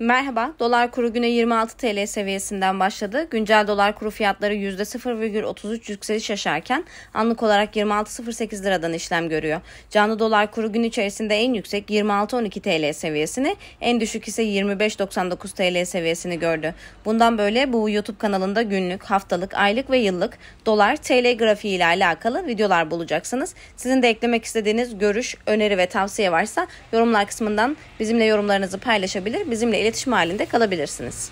Merhaba, dolar kuru güne 26 TL seviyesinden başladı. Güncel dolar kuru fiyatları %0,33 yükseliş yaşarken anlık olarak 26.08 liradan işlem görüyor. Canlı dolar kuru gün içerisinde en yüksek 26.12 TL seviyesini, en düşük ise 25.99 TL seviyesini gördü. Bundan böyle bu YouTube kanalında günlük, haftalık, aylık ve yıllık dolar TL grafiği ile alakalı videolar bulacaksınız. Sizin de eklemek istediğiniz görüş, öneri ve tavsiye varsa yorumlar kısmından bizimle yorumlarınızı paylaşabilir, bizimle iletişim halinde kalabilirsiniz.